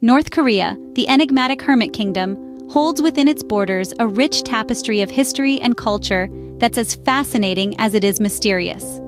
North Korea, the enigmatic hermit kingdom, holds within its borders a rich tapestry of history and culture that's as fascinating as it is mysterious.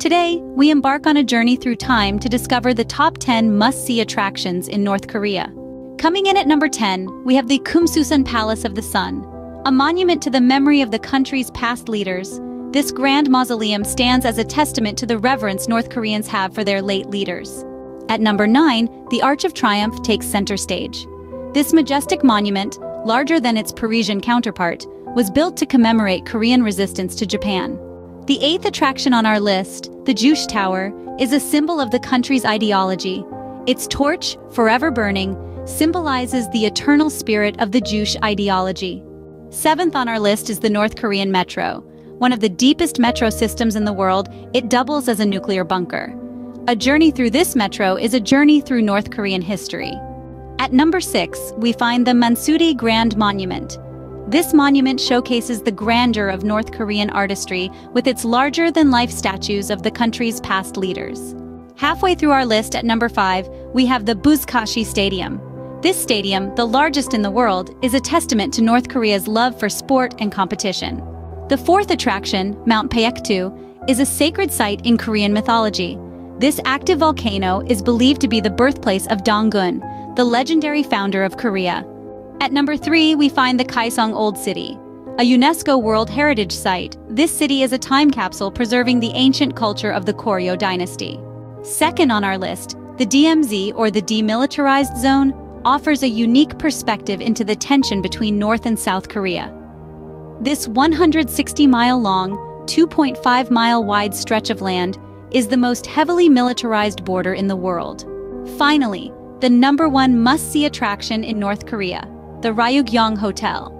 Today, we embark on a journey through time to discover the top 10 must-see attractions in North Korea. Coming in at number 10, we have the Kumsusan Palace of the Sun, a monument to the memory of the country's past leaders. This grand mausoleum stands as a testament to the reverence North Koreans have for their late leaders. At number 9, the Arch of Triumph takes center stage. This majestic monument, larger than its Parisian counterpart, was built to commemorate Korean resistance to Japan. The eighth attraction on our list, the Juche Tower, is a symbol of the country's ideology. Its torch, forever burning, symbolizes the eternal spirit of the Juche ideology. Seventh on our list is the North Korean Metro. One of the deepest metro systems in the world, it doubles as a nuclear bunker. A journey through this metro is a journey through North Korean history. At number 6, we find the Mansudae Grand Monument. This monument showcases the grandeur of North Korean artistry with its larger-than-life statues of the country's past leaders. Halfway through our list at number 5, we have the Buzkashi Stadium. This stadium, the largest in the world, is a testament to North Korea's love for sport and competition. The fourth attraction, Mount Paektu, is a sacred site in Korean mythology. This active volcano is believed to be the birthplace of Dangun, the legendary founder of Korea. At number 3, we find the Kaesong Old City. A UNESCO World Heritage Site, this city is a time capsule preserving the ancient culture of the Koryo dynasty. Second on our list, the DMZ, or the Demilitarized Zone, offers a unique perspective into the tension between North and South Korea. This 160-mile-long, 2.5-mile-wide stretch of land is the most heavily militarized border in the world. Finally, the number one must-see attraction in North Korea, the Ryugyong Hotel.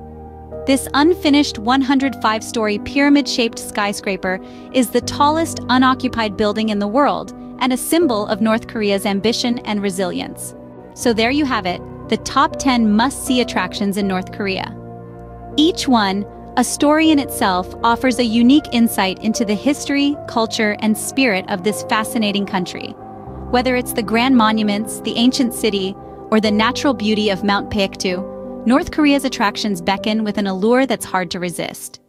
This unfinished 105-story pyramid-shaped skyscraper is the tallest unoccupied building in the world and a symbol of North Korea's ambition and resilience. So there you have it, the top 10 must-see attractions in North Korea. Each one, a story in itself offers a unique insight into the history, culture, and spirit of this fascinating country. Whether it's the grand monuments, the ancient city, or the natural beauty of Mount Paektu, North Korea's attractions beckon with an allure that's hard to resist.